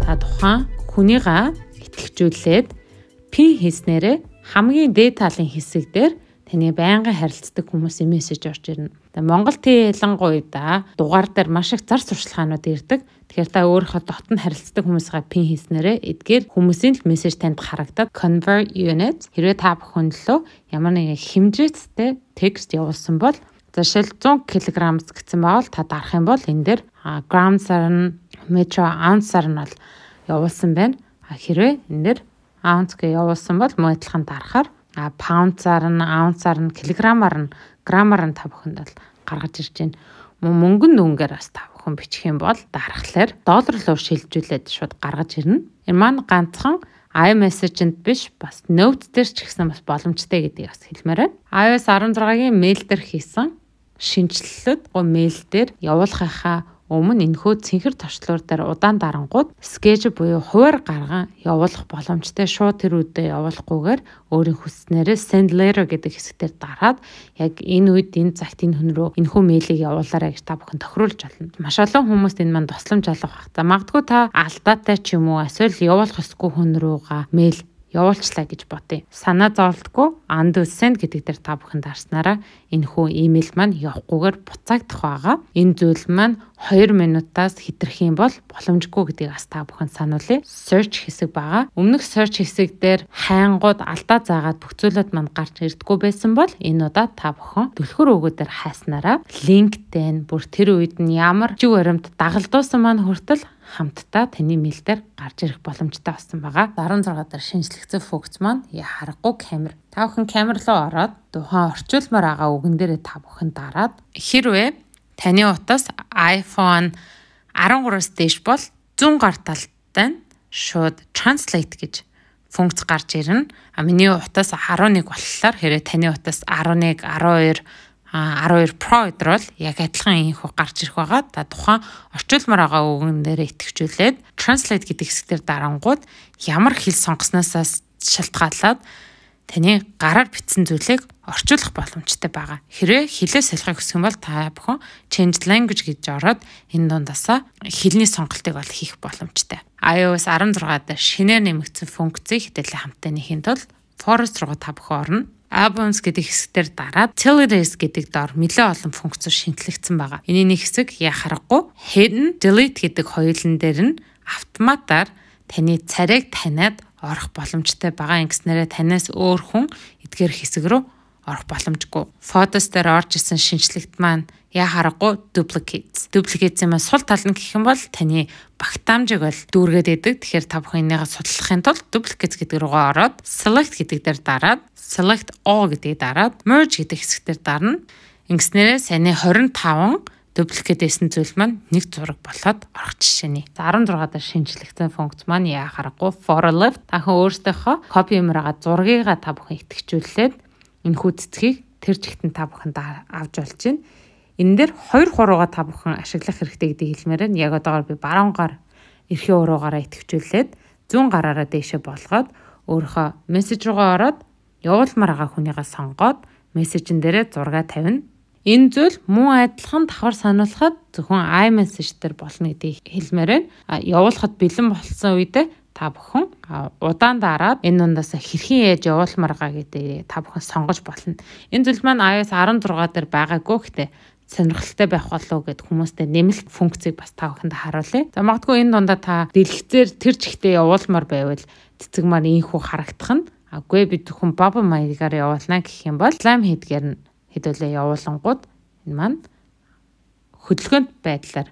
Та тухайн хүнийгаа итгэжүүлээд пин хийснээрээ хамгийн дээд талын хэсэг дээр таны байнгын харилцдаг хүмүүсийн мессеж орж ирнэ. Тэгээ Монгол Т ялангуяа дугаар дээр маш их зар сурчлагаанууд ирдэг. Тэгэхээр та өөрийнхөө дотн харилцдаг хүмүүсээ пин хийснээрээ эдгээр хүмүүсийн л мессеж танд харагдаад convert unit хэрвээ та бүхэн лөө ямар нэгэн хэмжээцтэй текст явуулсан бол шил 100 кг гэсэн байвал та дарах юм бол энэ дээр грамсаар нь метро оунсаар нь бол явуулсан байна. Хэрвээ энэ дээр оунц гэж явуулсан бол мөн адилхан дарахаар а паунцаар нь оунцаар нь килограммаар нь граммаар нь та бүхэнд бол гаргаж ирж байна. Мөн мөнгөн дүнгээр бас та бүхэн бичих юм бол дарахлаар доллар руу шилжүүлээд шууд гаргаж ирнэ. Энэ маань ганцхан iMessage-д биш бас Note дээр ч гэсэн бас боломжтой гэдгийг бас хэлмээр байна. iOS 16-гийн мэйл дээр хийсэн шинжилэлүүд го мэйл дээр явуулахынхаа өмнө энэхүү цэнхэр точлуур дээр удаан дарангууд скеж буюу хуваар гарган явуулах боломжтой шууд тэр үедээ явуулахгүйгээр өөрийн хүснээрээ send later гэдэг хэсгээр дараад яг энэ үед энэ цагт энэ хүн рүү энэхүү мэйлийг явуулаарай гэж та бүхэн тохируулж болно. Маш олон хүмүүст энэ манд тусламж олгох бах. За магадгүй та алдаатай ч юм уу эсвэл явуулах ёсгүй хүн рүүга мэйл явуулчлаа гэж бодъё. Санаа зовлтгүй unsend гэдэг дээр та бүхэн дарснараа энэ хүү имэйл маань явахгүйгээр буцаагдах байгаа. Энэ зүйл маань 2 минутаас хитрэх юм бол боломжгүй гэдгийг бас та бүхэн сануулъя. Search хэсэг байгаа. Өмнөх search хэсэг дээр хайнгууд алдаа заагаад бүх зүйлүүд манд гарч ирдэггүй байсан бол энэ удаа та бүхэн түлхөр өгөөдөр хайснараа LinkedIn бүр тэр үед нь ямар жиг баримт дагалдуулсан маань хүртэл хамтдаа таны мэйлдэр гарч ирэх боломжтой болсон байгаа. 16 дээр шинжлэгдсэн функц маань харахгүй камер. Та бүхэн камер руу ороод тухайн орчуулмаар байгаа үгэн дээрээ та бүхэн дараад хэрвээ таны утас iPhone 13-аас дээш бол зүүн гар талтай нь шууд translate гэж функц гарч ирнэ. А миний утас 11 болохоор хэрэг таны утас 11, 12 12 Pro бол яг адилхан ийхүү гарч ирэх байгаа. Та тухайн орчуулмаар байгаа үгэн дээр итгэжүүлээд translate гэдэг хэсгээр дарангууд ямар хэл сонгосноосаа шалтгаалаад таны гараар бичсэн зүйлийг орчуулах боломжтой байгаа. Хэрвээ хэлээ солихыг хүсэх юм бол та бүхэн change language гэж ороод энэ дундасаа хэлний сонголтыг бол хийх боломжтой. iOS 16 дээр шинээр нэмэгдсэн функцийг хэдэлээ хамтаа нэхийн тулд Forest руу та бүхэн орно. Albums гэдэг хэсгээр дараад Teletrace гэдэг доор нэлээ олон функц шинжлэгдсэн байгаа. Эний нэг хэсэг яа харахгүй hidden delete гэдэг хоёулын дээр нь автоматар таны царайг таниад орох боломжтой байгаа ингэснээрээ танаас өөр хүн эдгээр хэсэг рүү орох боломжгүй. Фотос дээр орж исэн шинжлэгт маань яа харахгүй duplicates. Duplicates юм сул тал нь гэх юм бол таны багтаамжийг бол дүүргээд идэг. Тэгэхээр та бүхэн энийгээ судлахын тулд duplicates гэдэг рүүгээ ороод select гэдэг дээр дараад select all гэдгийг дараад merge гэдэг хэсгээр дарна. Ингэснээрээ саяны 25 дупликэт байсан зүйл маань нэг зураг болоод орох жишээний. 16 дээр шинжлэгдсэн функц маань яа харахгүй for left тахан өөртөөхөө копи юмраа зургийгаа та бүхэн итгэжүүлээд энэ хүү цэцгийг тэр чигтэн та бүхэнд авч болж байна. Энэ дээр 2 хурууга та бүхэн ашиглах хэрэгтэй гэдгийг хэлмээр байна. Яг одоогоор би баруун гар эрхийн уруугаараа итгэжүүлээд зүүн гараараа дээшээ болгоод өөрийнхөө мессеж руугаа ороод явуулмаар байгаа хүнийгээ сонгоод мессежэн дээрээ зураг тавина Энэ зүйл мөн адилхан давхар сануулхад зөвхөн iMessage дээр болно гэдгийг хэлмээр байна. А явуулахад бэлэн болсон үедээ та бүхэн удаан дараад энэ дундаас хэрхэн яаж явуулмаргаа гэдэг та бүхэн сонгож болно. Энэ зүйл маань iOS 16 дээр байгаагүй гэхдээ сонирхолтой байх болов гэд хүмүүстэй нэмэлт функцийг бас та бүхэнд харуулъя. За магадгүй энэ дундаа та дэлгэцээр тэр чигтээ явуулмар байвал цэцэг маань ийхүү харагдах нь Агүй би зөвхөн баба маягаар явуулна гэх юм бол лайм хийдгээр нь хэдүүлээ явуулангууд энэ маань хөдөлгөөнт байдлаар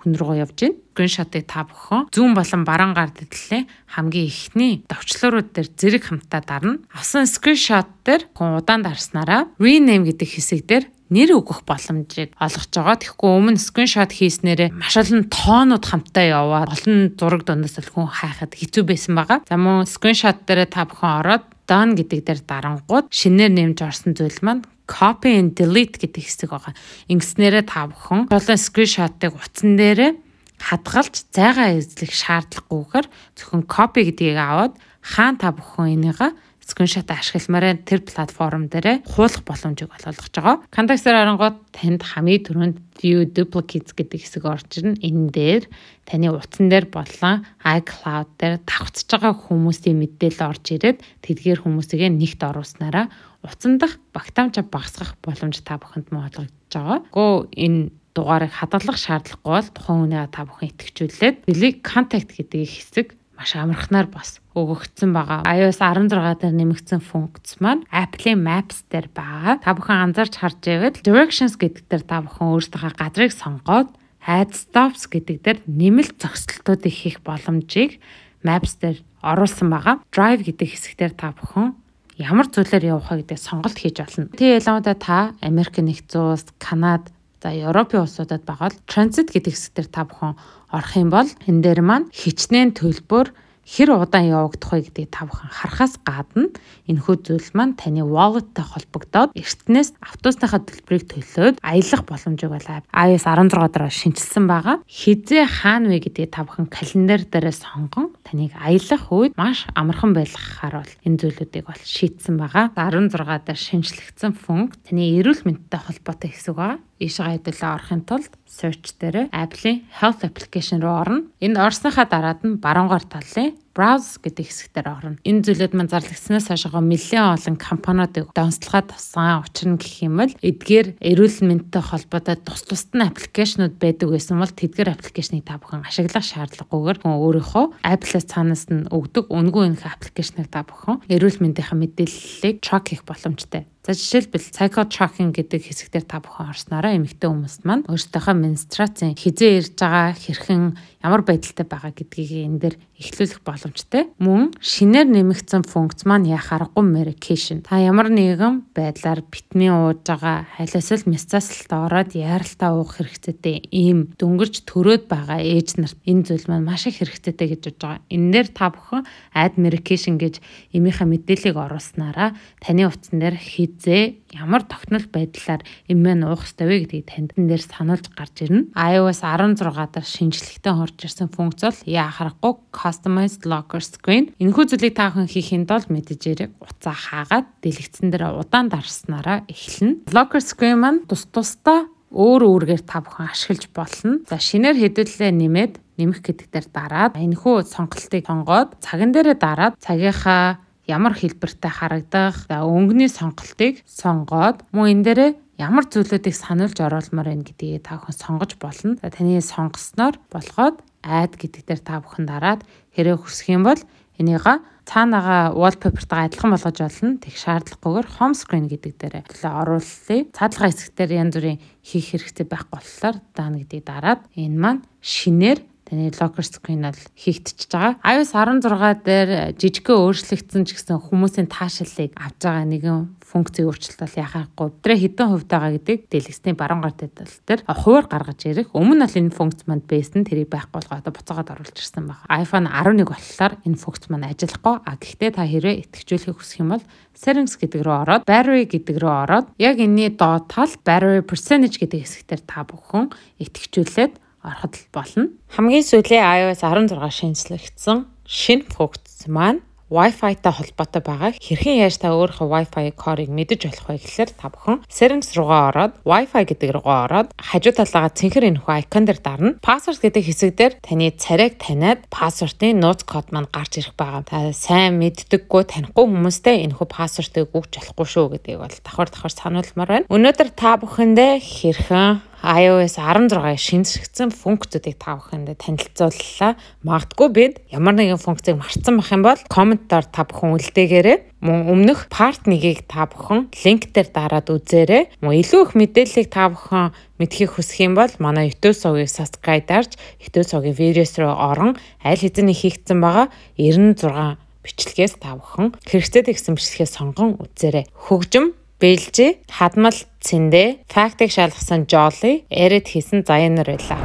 хүн рүү явж гин. Скриншотыг та бүхэн зүүн болон баруун гар дэтлээ хамгийн ихний давчлуурууд дээр зэрэг хамтаа дарна. Авсан скриншот дээр хүн удаан дарснараа rename гэдэг хэсэг дээр нэр өгөх боломжийг олгож байгаа. Тэгэхгүй өмнө скриншот хийснээрээ маш олон тоонууд хамтаа яваад олон зураг дундаас л хүн хайхад хэцүү байсан байгаа. За мөн скриншот дээр та бүхэн ороод done гэдэг дээр дарангууд шинээр нэмж орсон зүйл маань copy and delete гэдэг хэсэг байгаа. Ингэснээрээ та бүхэн олон скриншотыг утсан дээрээ хадгалж зайгаа эзлэх шаардлагагүйгээр зөвхөн copy гэдгийг аваад хаан та бүхэн энийгээ скриншот ашигламаар тэр платформ дээр хуулах боломжийг олгож байгаа. Контактсаар харангууд танд хамгийн түрүүнд view duplicates гэдэг хэсэг орж ирнэ. Энэ дээр таны утсан дээр болон iCloud дээр давхцаж байгаа хүмүүсийн мэдээлэл орж ирээд тэдгээр хүмүүсийг нэгт оруулснараа утсан дах багтаамжаа багасгах боломж та бүхэнд мөн олгогдож байгаа. Гөө энэ дугаарыг хадгалах шаардлагагүй бол тухайн үнэ та бүхэн итгэжүүлээд delete contact гэдэг хэсэг маш амархнаар бас өгөгдсөн байгаа. iOS 16 дээр нэмэгдсэн функц маань Apple Maps дээр байгаа. Та бүхэн анзаарч харж байвал Directions гэдэг дээр та бүхэн өөрсдийнхөө газрыг сонгоод Add Stops гэдэг дээр нэмэлт зогсолтуудыг хийх боломжийг Maps дээр оруулсан байгаа. Drive гэдэг хэсэгтэр та бүхэн ямар зүйлээр явах вэ гэдэг сонголт хийж болно. Тэгээ ялангуяа та Америк нэгдсэн улс, Канада За Европын улсуудад байгаа л транзит гэдэг хэсгээр та бүхэн орох юм бол энэ дээр маань хичнээн төлбөр хэр удаан явагдах вэ гэдгийг та бүхэн харахаас гадна энэхүү зүйл маань таны wallet-тай холбогдоод эртнээс автобусныхаа төлбөрийг төлөөд аялах боломжийг бол iOS 16 дээр шинжилсэн байгаа. Хизээ хаана вэ гэдгийг та бүхэн календар дээрээ сонгон таныг аялах үед маш амархан байлгахаар бол энэ зүйлүүдийг бол шийдсэн байгаа. 16 дээр шинжлэгдсэн функц таны эрүүл мэндтэй холбоотой хэсэг байгаа ийшээ хэдүүлээ орохын тулд search дээр Apple-ийн Health application руу орно. Энд орсныхаа дараад нь баруунгаар талын browse гэдэг хэсэгтэр орно. Энэ зүйлүүд маань зарлагдсанаас хойшоо нэлээд олон компаниудыг донцлоход тасан учир нь гэх юм бол эдгээр эрүүл мэндтэй холбоотой тус тусад нь аппликейшнуд байдаг байсан бол тэдгээр аппликейшнийг та бүхэн ашиглах шаардлагагүйгээр хүн өөрийнхөө Apple-аас цаанаас нь өгдөг үнгүй энх аппликейшнийг та бүхэн эрүүл мэндийнхаа мэдээллийг track хийх боломжтой. За жишээлбэл psycho tracking гэдэг хэсэгтэр та бүхэн орснараа эмэгтэй хүмүүс маань өөрсдийнхөө менструацийн хизээ ирж байгаа хэрхэн ямар байдалтай байгаа гэдгийг энэ дээр эхлүүлэх боломжтой. Мөн шинээр нэмэгдсэн функц маань яа харахгүй medication. Та ямар нэгэн байдлаар витамин ууж байгаа хайлаас л мяцаасалт ороод яаралтай уух хэрэгцээтэй ийм дөнгөрж төрөөд байгаа ээж нарт энэ зүйл маань маш их хэрэгцээтэй гэж бодож байгаа. Энэ дээр та бүхэн add medication гэж эмийнхаа мэдээллийг оруулснараа таны утсан дээр хизээ ямар тогтнол байдлаар эмээ уух ёстой вэ гэдгийг танд дээр сануулж гарч ирнэ. iOS 16 дээр шинжлэхтэй орж ирсэн функц бол яа харахгүй customized locker screen. Энэхүү зүйлийг та бүхэн хийхэд бол мэдээж хэрэг уцаа хаагаад дэлгэцэн дээр удаан дарснараа эхэлнэ. Locker screen маань тус тусдаа өөр өөргээр та бүхэн ашиглаж болно. За шинээр хэдүүлээ нэмээд нэмэх гэдэг дээр дараад энэхүү сонголтыг сонгоод цаган дээрээ дараад цагийнхаа ямар хэлбэртэй харагдах, за өнгөний сонголтыг сонгоод мөн энэ дээрээ ямар зүйлүүдийг сануулж оруулмаар байна гэдгийг та бүхэн сонгож болно. За таны сонгосноор болгоод add гэдэг дээр та бүхэн дараад хэрэг хүсэх юм бол энийга цаанаага wallpaper-тайгаа адилхан болгож болно. Тэг шаардлагагүйгээр home screen гэдэг дээр оруулъя. Цаадлага хэсгээр янз бүрийн хийх хэрэгтэй байхгүй болохоор даана гэдгийг дараад энэ маань шинээр таны locker screen бол хийгдчихэж байгаа. iOS 16 дээр жижигхэн өөрчлөгдсөн ч гэсэн хүмүүсийн таашаалыг авч байгаа нэгэн функцийн өөрчлөлт бол яхахгүй. Өдрөө хэдэн хувьд байгаа гэдэг дэлгэцний баруун гар дэдэл дээр хуваар гаргаж ирэх. Өмнө нь энэ функц манд байсан тэрийг байхгүй болгоо одоо буцаагаад оруулж ирсэн байна. iPhone 11 болохоор энэ функц маань ажиллахгүй. А гэхдээ та хэрвээ итгэжүүлэхийг хүсэх юм бол settings гэдэг рүү ороод battery гэдэг рүү ороод яг энэний доод тал battery percentage гэдэг хэсгээр та бүхэн итгэжүүлээд ороход болно. Хамгийн сүүлийн iOS 16 шинжлэгдсэн шинэ функц маань Wi-Fi-тай холбоотой байгаа. Хэрхэн яаж та өөрийнхөө Wi-Fi core-ыг мэдэж болох вэ гэхээр та бүхэн settings руугаа ороод Wi-Fi гэдэг руугаа ороод хажуу талаагаа цэнхэр энэхүү icon дээр дарна. Password гэдэг хэсэг дээр таны царайг таниад password-ийн нууц код маань гарч ирэх байгаа. Та сайн мэддэггүй танихгүй хүмүүстэй энэхүү password-ыг өгч болохгүй шүү гэдгийг бол давхар давхар сануулмаар байна. Өнөөдөр та бүхэндээ хэрхэн iOS 16 шинжлэхсэн функцүүдийг та бүхэнд танилцууллаа. Магадгүй бид ямар нэгэн функцийг мартсан байх юм бол комментоор та бүхэн үлдээгээрэй. Мөн өмнөх part 1-ийг та бүхэн линк дээр дараад үзээрэй. Мөн илүү их мэдээллийг та бүхэн мэдхийг хүсэх юм бол манай YouTube сувгийг subscribe дарж YouTube сувгийн видеос руу орон аль хэзээ хийгдсэн байгаа 96 бичлэгээс та бүхэн хэрэгцээтэй гэсэн бичлэгээ сонгон үзээрэй. Хөгжим Бэлжи, хадмал цэндэ, фактыг шалгасан Жолли, эрэд хийсэн заяанар байлаа.